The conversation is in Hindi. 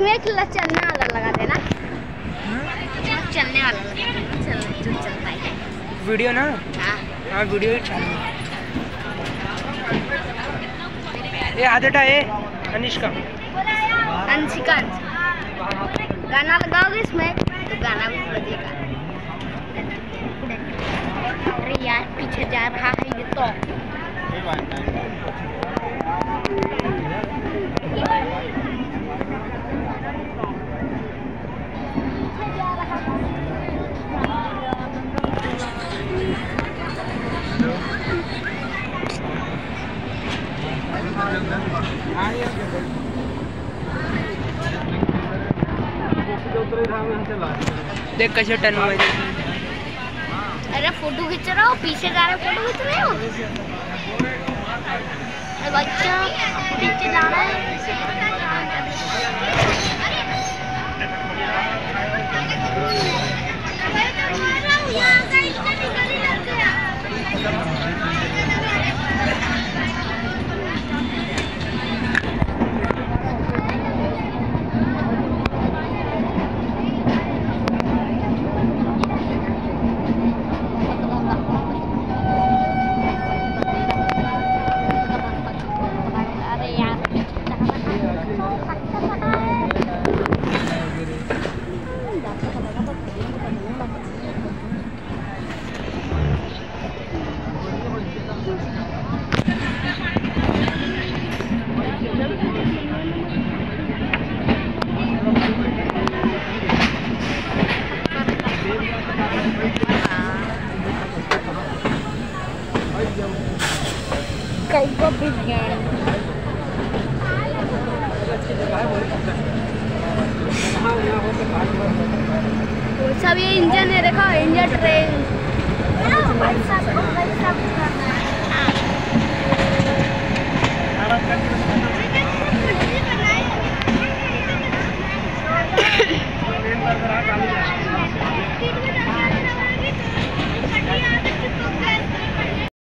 इसमें एक ल- चलने वाला लगा देना। चलने वाला लगा चल जो चलता है वीडियो ना? हाँ। हाँ वीडियो ही चालू। ये आदत है अनिष्का। अंशिका। गाना लगाओगे इसमें तो गाना भी बजेगा। अरे यार पीछे जा रहा है ये तो। देख कैसे टर्न हुआ अरे फ़ोटो खींच रहा हो, पीछे जा रहे फ़ोटो खींच रहे हो? बच्चा पीछे जा रहा है। कई को बिरयानी सब ये इंजन है देखो इंजन ट्रेन